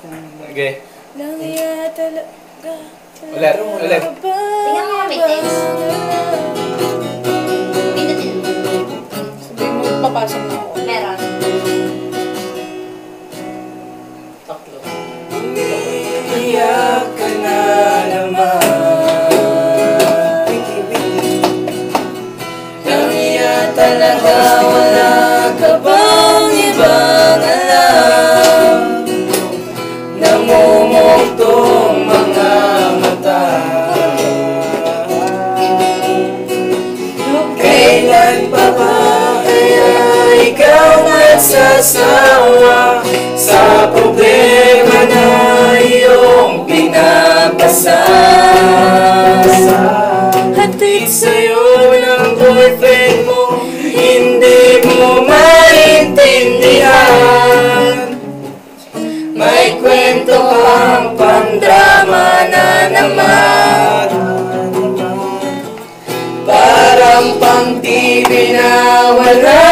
Okay. Langya talaga. Ulit, ulit. Tingnan mo kami, Tess. Magsasawa Sa problema na iyong pinapasa Hatid sa'yo ng boyfriend mo Hindi mo maintindihan. May kwento kang pandrama na naman. Parang pang TV na walang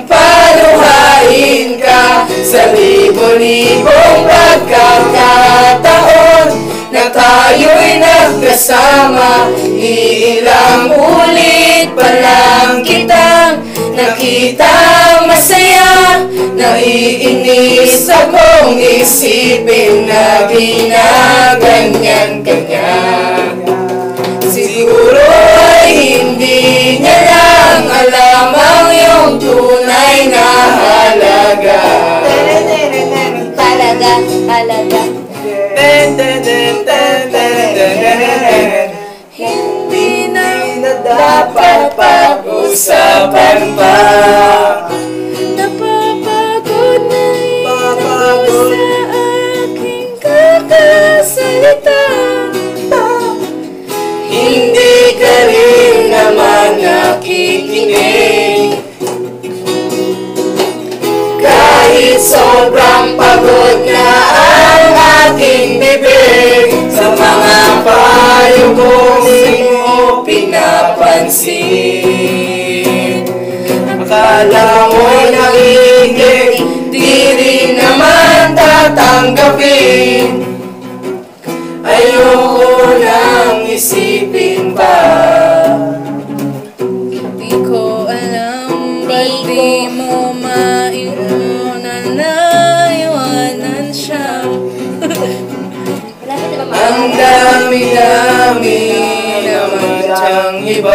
kundi ang paluhain ka Sa libo-libong pagkakataon Na tayo'y nagkasama. Ilang ulit pa lang kitang Nakita masaya Naiinis akong isipin na ginaganyan ka niya. Siguro ay hindi niya lang alam ang tunay na halaga. Ten, ten. Hindi na Dapat pag-usapan pa pagod na ang ating bibig Sa mga payo kong di mo pinapansin. Akala mo'y nakikinig Di rin naman tatanggapin. Ayoko nang isipin Ang dami-dami naman siyang iba